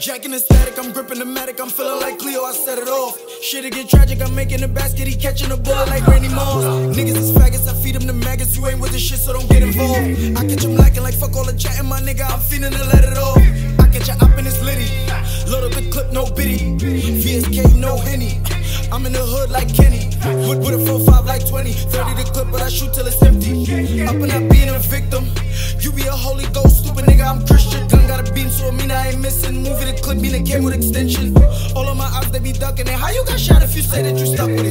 Jacking the static, I'm gripping the matic, I'm feeling like Cleo, I set it off. Shit, it get tragic, I'm making the basket, he catching a bullet like Randy Moss. Niggas is faggots, I feed them the maggots, you ain't with the shit, so don't get involved. I catch him lacking like fuck all the chat. chatting, my nigga, I'm feeling to let it off. I catch you up in this litty, load up the clip, no biddy. VSK, no henny. I'm in the hood like Kenny, with, with a 4-5 like 20. 30 the clip, but I shoot till it's empty. Up and I being a victim. I mean I ain't. Movie the clip, mean it came with extension. All of my eyes, they be ducking it. How you got shot if you say that you stuck with it?